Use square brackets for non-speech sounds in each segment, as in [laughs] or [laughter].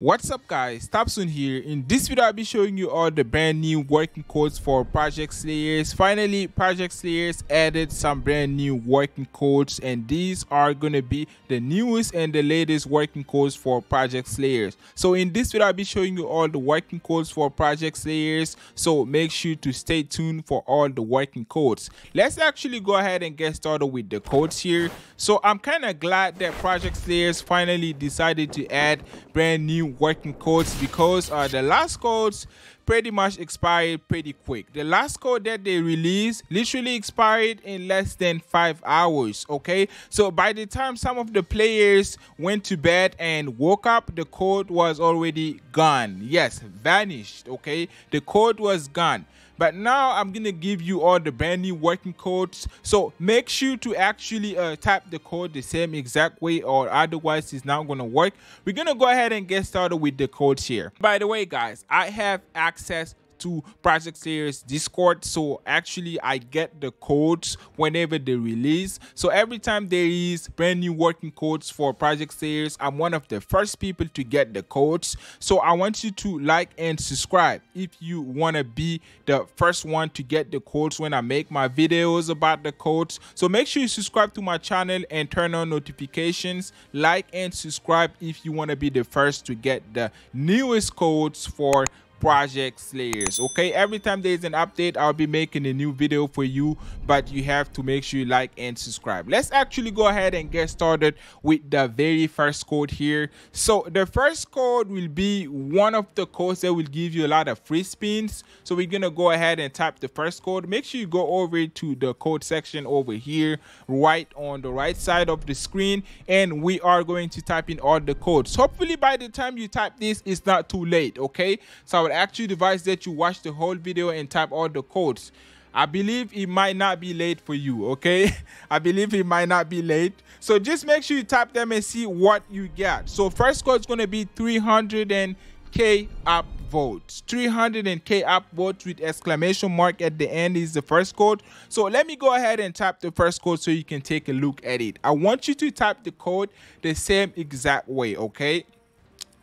What's up guys, Topsoon here. In this video I'll be showing you all the brand new working codes for Project Slayers. Finally, Project Slayers added some brand new working codes and these are gonna be the newest and the latest working codes for Project Slayers. So in this video I'll be showing you all the working codes for Project Slayers. So make sure to stay tuned for all the working codes. Let's actually go ahead and get started with the codes here. So I'm kind of glad that Project Slayers finally decided to add brand new working codes because uh, the last codes pretty much expired pretty quick. The last code that they released literally expired in less than five hours. Okay, so by the time some of the players went to bed and woke up, the code was already gone. Yes, vanished. Okay, the code was gone. But now I'm gonna give you all the brand new working codes. So make sure to actually uh, type the code the same exact way or otherwise it's not gonna work. We're gonna go ahead and get started with the codes here. By the way guys, I have access to Project Slayers Discord. So actually I get the codes whenever they release. So every time there is brand new working codes for Project Slayers, I'm one of the first people to get the codes. So I want you to like and subscribe if you want to be the first one to get the codes when I make my videos about the codes. So make sure you subscribe to my channel and turn on notifications. Like and subscribe if you want to be the first to get the newest codes for project slayers okay? Every time there's an update i'll be making a new video for you but you have to make sure you like and subscribe. Let's actually go ahead and get started with the very first code here. So the first code will be one of the codes that will give you a lot of free spins. So we're gonna go ahead and type the first code. Make sure you go over to the code section over here right on the right side of the screen and we are going to type in all the codes. Hopefully by the time you type this it's not too late okay? So would actually advise that you watch the whole video and type all the codes. I believe it might not be late for you, okay? [laughs] I believe it might not be late. So just make sure you type them and see what you get. So first code is going to be 300k up votes. 300k up votes with exclamation mark at the end is the first code. So let me go ahead and type the first code so you can take a look at it. I want you to type the code the same exact way, okay?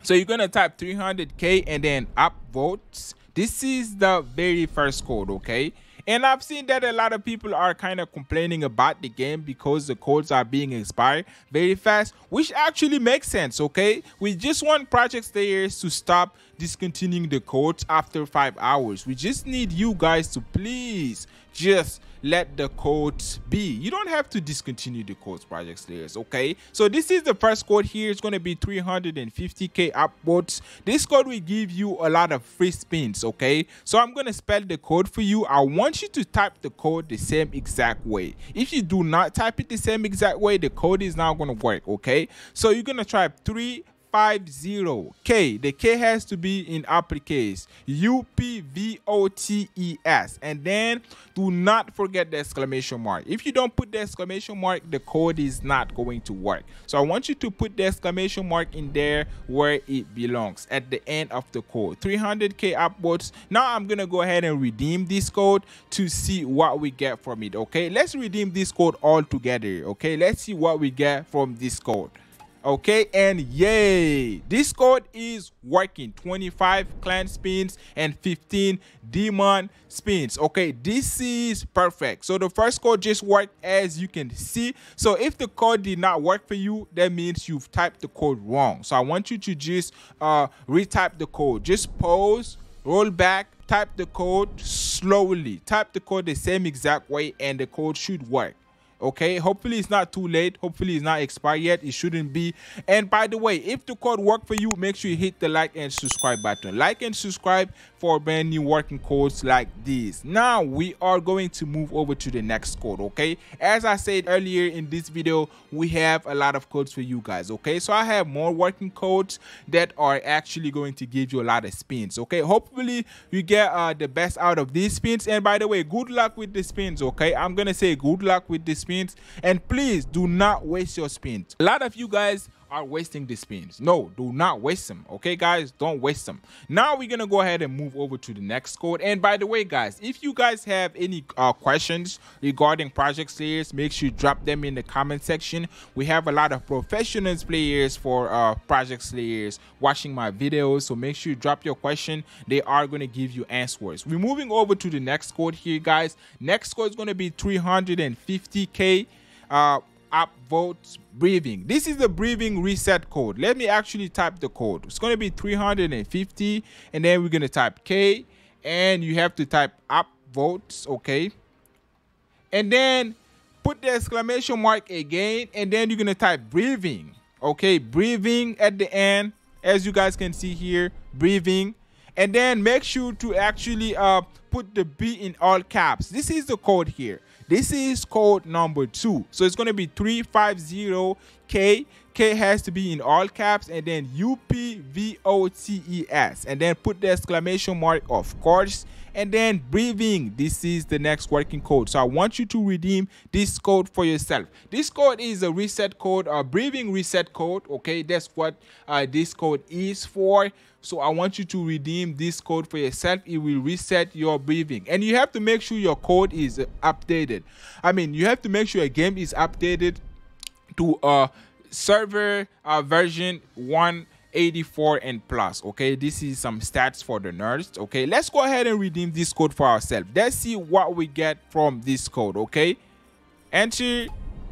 So you're gonna type 300k and then upvotes. This is the very first code, okay? And I've seen that a lot of people are kind of complaining about the game because the codes are being expired very fast, which actually makes sense, okay? We just want Project Slayers to stop discontinuing the codes after 5 hours. We just need you guys to please just let the codes be. You don't have to discontinue the codes, Project Slayers, okay? So this is the first code here. It's going to be 350k upvotes. This code will give you a lot of free spins, okay? So I'm going to spell the code for you. I want you to type the code the same exact way. If you do not type it the same exact way, the code is not going to work, okay? So you're going to type 3 50 K. The K has to be in uppercase. U P V O T E S. And then do not forget the exclamation mark. If you don't put the exclamation mark, the code is not going to work. So I want you to put the exclamation mark in there where it belongs at the end of the code. 300K upvotes. Now I'm going to go ahead and redeem this code to see what we get from it. Okay, let's redeem this code all together. Okay, let's see what we get from this code okay and yay. This code is working. 25 clan spins and 15 demon spins. Okay this is perfect. So the first code just worked as you can see. So if the code did not work for you that means you've typed the code wrong. So i want you to just uh retype the code. Just pause roll back type the code slowly. Type the code the same exact way and the code should work okay? Hopefully it's not too late. Hopefully it's not expired yet. It shouldn't be. And by the way if the code worked for you make sure you hit the like and subscribe button. Like and subscribe for brand new working codes like this. Now we are going to move over to the next code okay? As i said earlier in this video we have a lot of codes for you guys okay? So i have more working codes that are actually going to give you a lot of spins okay? Hopefully you get uh, the best out of these spins. And by the way good luck with the spins okay? I'm gonna say good luck with the spins. And please do not waste your spins. A lot of you guys are wasting the spins. No, do not waste them. Okay, guys, don't waste them. Now we're gonna go ahead and move over to the next code. And by the way, guys, if you guys have any uh, questions regarding Project Slayers, make sure you drop them in the comment section. We have a lot of professionals players for uh, Project Slayers watching my videos, so make sure you drop your question. They are gonna give you answers. We're moving over to the next code here, guys. Next code is gonna be 350k. Uh, upvote breathing. This is the breathing reset code. Let me actually type the code. It's going to be 350 and then we're going to type k and you have to type upvotes okay? And then put the exclamation mark again and then you're going to type breathing okay? Breathing at the end as you guys can see here breathing. And then make sure to actually uh put the b in all caps. This is the code here this is code number two. So it's going to be 350K. K has to be in all caps and then U-P-V-O-T-E-S and then put the exclamation mark of course and then breathing this is the next working code so i want you to redeem this code for yourself this code is a reset code a breathing reset code okay that's what uh, this code is for so I want you to redeem this code for yourself. It will reset your breathing. And you have to make sure your code is updated. I mean, you have to make sure your game is updated to a server uh, version 184 and plus okay? This is some stats for the nerds okay? Let's go ahead and redeem this code for ourselves. Let's see what we get from this code okay? Enter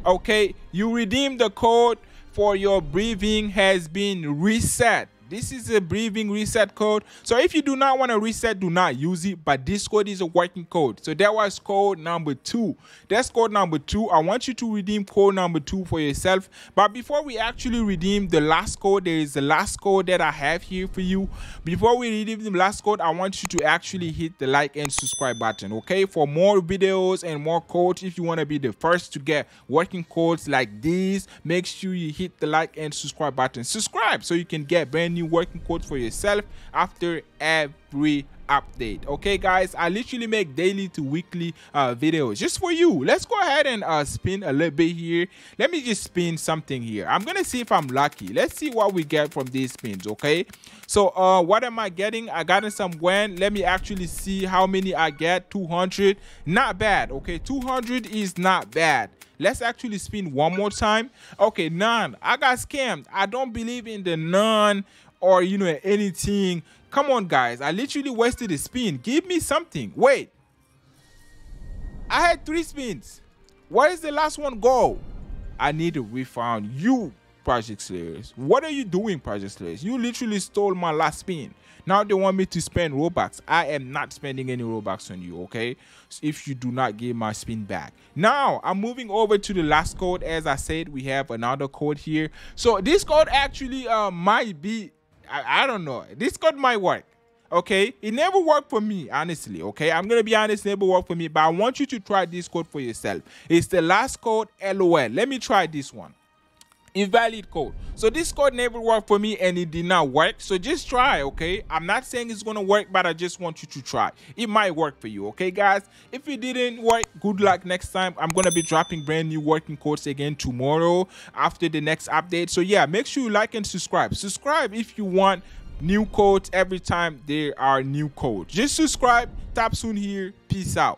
okay? You redeem the code for your breathing has been reset this is a breathing reset code. So if you do not want to reset, do not use it. But this code is a working code. So that was code number two. That's code number two. I want you to redeem code number two for yourself. But before we actually redeem the last code, there is the last code that I have here for you. Before we redeem the last code, I want you to actually hit the like and subscribe button. Okay, for more videos and more codes, if you want to be the first to get working codes like these, make sure you hit the like and subscribe button. Subscribe so you can get brand new working codes for yourself after every update. Okay guys i literally make daily to weekly uh videos just for you. Let's go ahead and uh spin a little bit here. Let me just spin something here. I'm gonna see if i'm lucky. Let's see what we get from these spins okay? So uh what am i getting? I got some Wen let me actually see how many i get. 200 not bad okay? 200 is not bad. Let's actually spin one more time. Okay none. I got scammed. I don't believe in the none or you know anything. Come on guys. I literally wasted a spin. Give me something. Wait. I had three spins. Where is the last one go? I need a refund you project slayers. What are you doing project slayers? You literally stole my last spin. Now they want me to spend robux. I am not spending any robux on you okay? So if you do not give my spin back. Now i'm moving over to the last code. As i said we have another code here. So this code actually uh, might be I, I don't know. This code might work. Okay, it never worked for me, honestly. Okay, I'm gonna be honest, never worked for me, but I want you to try this code for yourself. It's the last code LOL. Let me try this one. Invalid code. So this code never worked for me and it did not work. So just try, okay? I'm not saying it's gonna work, but I just want you to try. It might work for you, okay, guys? If it didn't work, good luck next time. I'm gonna be dropping brand new working codes again tomorrow after the next update. So yeah, make sure you like and subscribe. Subscribe if you want new codes every time there are new codes. Just subscribe. Topsoon here. Peace out.